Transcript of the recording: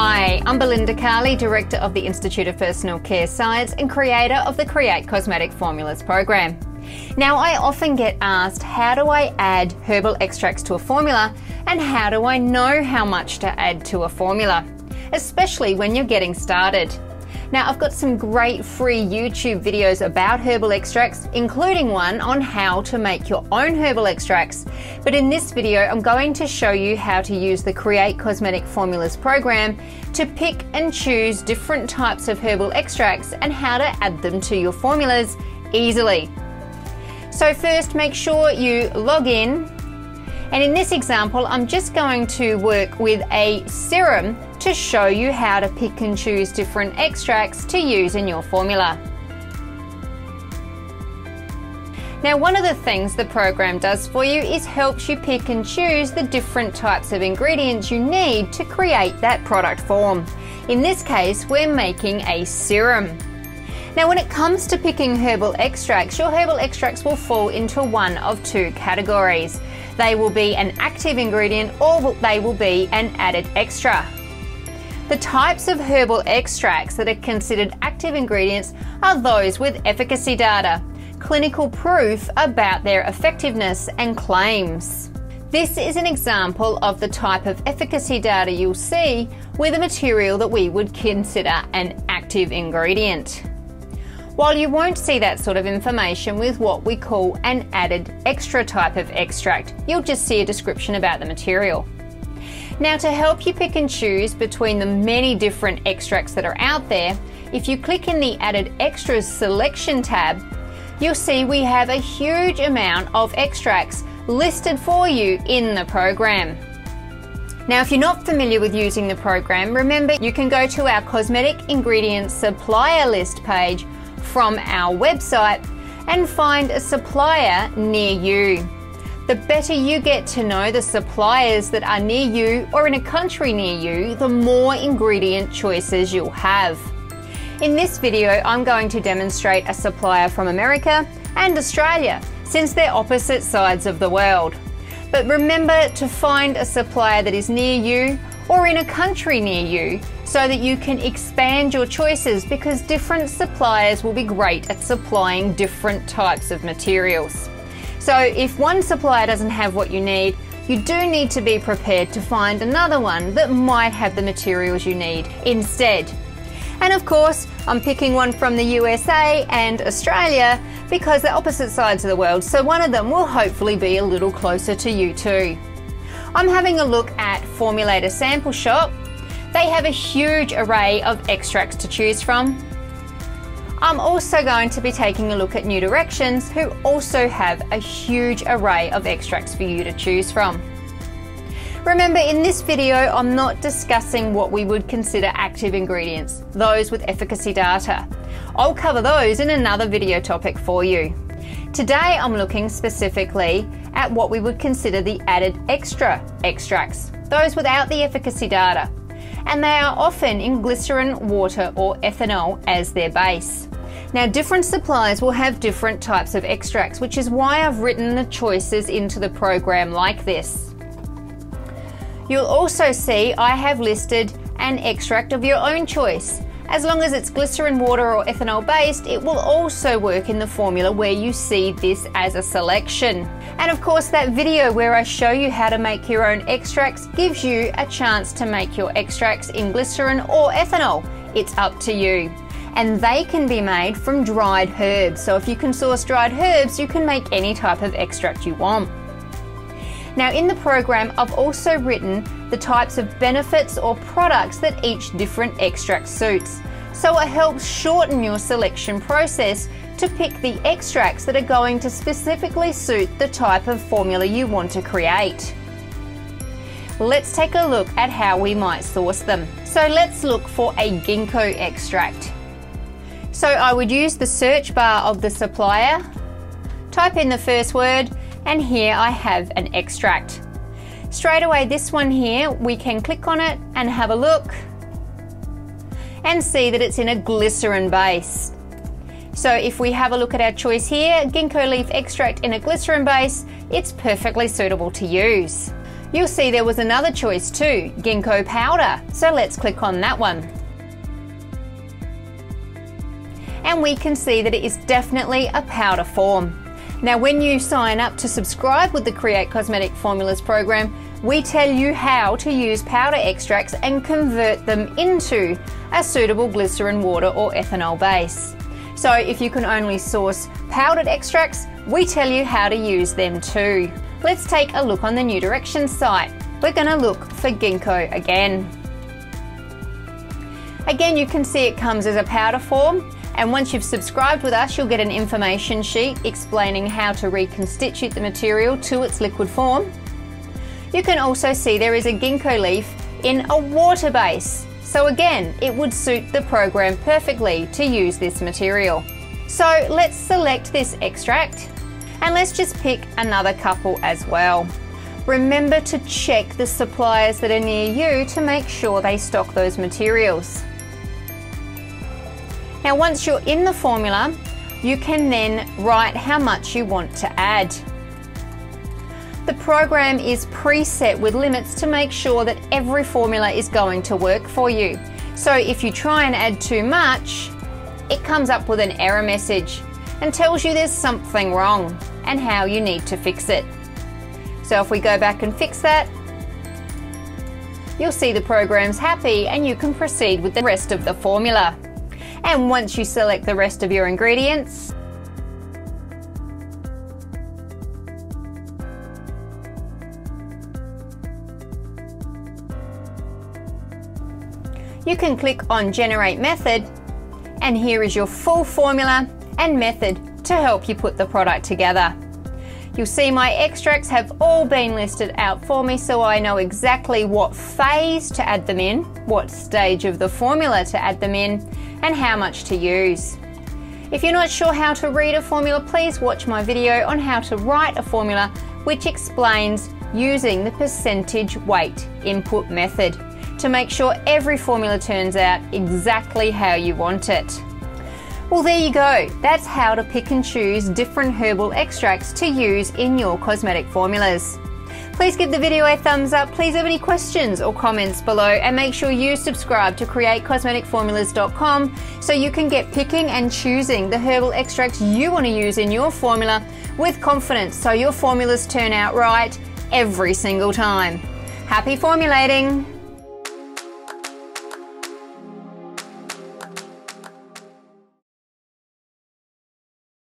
Hi, I'm Belinda Carli, Director of the Institute of Personal Care Science and creator of the Create Cosmetic Formulas program. Now, I often get asked how do I add herbal extracts to a formula and how do I know how much to add to a formula, especially when you're getting started. Now, I've got some great free YouTube videos about herbal extracts, including one on how to make your own herbal extracts. But in this video, I'm going to show you how to use the Create Cosmetic Formulas program to pick and choose different types of herbal extracts and how to add them to your formulas easily. So, first, make sure you log in. And in this example, I'm just going to work with a serum to show you how to pick and choose different extracts to use in your formula. Now, one of the things the program does for you is helps you pick and choose the different types of ingredients you need to create that product form. In this case, we're making a serum. Now, when it comes to picking herbal extracts, your herbal extracts will fall into one of two categories. They will be an active ingredient or they will be an added extra. The types of herbal extracts that are considered active ingredients are those with efficacy data, clinical proof about their effectiveness, and claims. This is an example of the type of efficacy data you'll see with a material that we would consider an active ingredient. While you won't see that sort of information with what we call an added extra type of extract, you'll just see a description about the material. Now, to help you pick and choose between the many different extracts that are out there, if you click in the Added Extras selection tab, you'll see we have a huge amount of extracts listed for you in the program. Now, if you're not familiar with using the program, remember you can go to our cosmetic ingredients supplier list page from our website and find a supplier near you. The better you get to know the suppliers that are near you or in a country near you, the more ingredient choices you'll have. In this video, I'm going to demonstrate a supplier from America and Australia, since they're opposite sides of the world. But remember to find a supplier that is near you or in a country near you so that you can expand your choices because different suppliers will be great at supplying different types of materials. So if one supplier doesn't have what you need, you do need to be prepared to find another one that might have the materials you need instead. And of course, I'm picking one from the USA and Australia because they're opposite sides of the world, so one of them will hopefully be a little closer to you too. I'm having a look at Formulator Sample Shop. They have a huge array of extracts to choose from, I'm also going to be taking a look at New Directions, who also have a huge array of extracts for you to choose from. Remember, in this video, I'm not discussing what we would consider active ingredients, those with efficacy data. I'll cover those in another video topic for you. Today, I'm looking specifically at what we would consider the added extra extracts, those without the efficacy data. And they are often in glycerin, water, or ethanol as their base. Now, different suppliers will have different types of extracts, which is why I've written the choices into the program like this. You'll also see I have listed an extract of your own choice. As long as it's glycerin, water, or ethanol based, it will also work in the formula where you see this as a selection. And of course, that video where I show you how to make your own extracts gives you a chance to make your extracts in glycerin or ethanol. It's up to you and they can be made from dried herbs. So if you can source dried herbs, you can make any type of extract you want. Now, in the program, I've also written the types of benefits or products that each different extract suits. So it helps shorten your selection process to pick the extracts that are going to specifically suit the type of formula you want to create. Let's take a look at how we might source them. So let's look for a ginkgo extract. So I would use the search bar of the supplier, type in the first word, and here I have an extract. Straight away, this one here, we can click on it and have a look and see that it's in a glycerin base. So if we have a look at our choice here, ginkgo leaf extract in a glycerin base, it's perfectly suitable to use. You'll see there was another choice too, ginkgo powder, so let's click on that one. And we can see that it is definitely a powder form. Now when you sign up to subscribe with the Create Cosmetic Formulas program, we tell you how to use powder extracts and convert them into a suitable glycerin water or ethanol base. So if you can only source powdered extracts, we tell you how to use them too. Let's take a look on the New Directions site. We're going to look for ginkgo again. Again, you can see it comes as a powder form and once you've subscribed with us, you'll get an information sheet explaining how to reconstitute the material to its liquid form. You can also see there is a ginkgo leaf in a water base. So again, it would suit the program perfectly to use this material. So let's select this extract and let's just pick another couple as well. Remember to check the suppliers that are near you to make sure they stock those materials. Now once you're in the formula, you can then write how much you want to add. The program is preset with limits to make sure that every formula is going to work for you. So if you try and add too much, it comes up with an error message and tells you there's something wrong and how you need to fix it. So if we go back and fix that, you'll see the program's happy and you can proceed with the rest of the formula. And once you select the rest of your ingredients, you can click on Generate Method and here is your full formula and method to help you put the product together. You'll see my extracts have all been listed out for me so I know exactly what phase to add them in, what stage of the formula to add them in, and how much to use. If you're not sure how to read a formula, please watch my video on how to write a formula which explains using the percentage weight input method to make sure every formula turns out exactly how you want it. Well, there you go. That's how to pick and choose different herbal extracts to use in your cosmetic formulas. Please give the video a thumbs up. Please have any questions or comments below and make sure you subscribe to createcosmeticformulas.com so you can get picking and choosing the herbal extracts you want to use in your formula with confidence so your formulas turn out right every single time. Happy formulating!